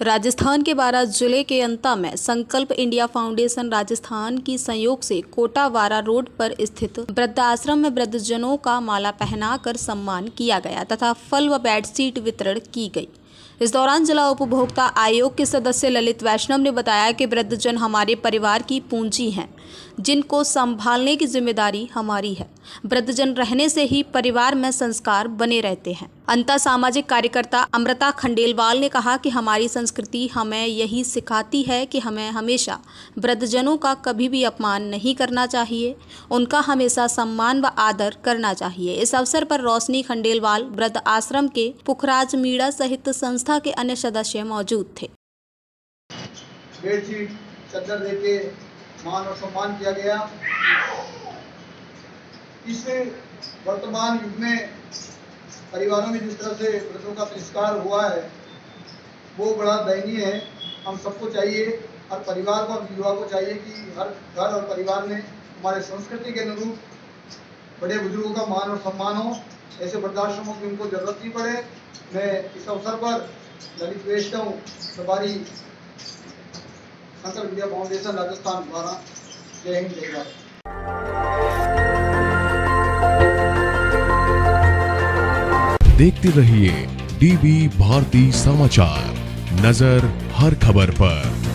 राजस्थान के बारह ज़िले के अंता में संकल्प इंडिया फाउंडेशन राजस्थान की संयोग से कोटावारा रोड पर स्थित वृद्धाश्रम में वृद्धजनों का माला पहनाकर सम्मान किया गया तथा फल व बेडशीट वितरण की गई। इस दौरान जिला उपभोक्ता आयोग के सदस्य ललित वैष्णव ने बताया कि वृद्धजन हमारे परिवार की पूंजी हैं, जिनको संभालने की ज़िम्मेदारी हमारी है। वृद्धजन रहने से ही परिवार में संस्कार बने रहते हैं। अंता सामाजिक कार्यकर्ता अमृता खंडेलवाल ने कहा कि हमारी संस्कृति हमें यही सिखाती है कि हमें हमेशा वृद्धजनों का कभी भी अपमान नहीं करना चाहिए। उनका हमेशा सम्मान व आदर करना चाहिए। इस अवसर पर रोशनी खंडेलवाल वृद्ध आश्रम के पुखराज मीणा सहित संस्था के अन्य सदस्य मौजूद थे। मान और सम्मान किया गया। इस वर्तमान युग में परिवारों में जिस तरह से वृद्धों का तिरस्कार हुआ है, वो बड़ा दयनीय है। हम सबको चाहिए, हर परिवार को युवा को चाहिए कि हर घर और परिवार में हमारे संस्कृति के अनुरूप बड़े बुज़ुर्गों का मान और सम्मान हो। ऐसे वृद्धाश्रमों की उनको ज़रूरत नहीं पड़े। मैं इस अवसर पर ललित वैष्णव सवारी संकल्प इंडिया फाउंडेशन राजस्थान, द्वारा जय हिंद, जय भारत। देखते रहिए डीबी भारती समाचार, नज़र हर खबर पर।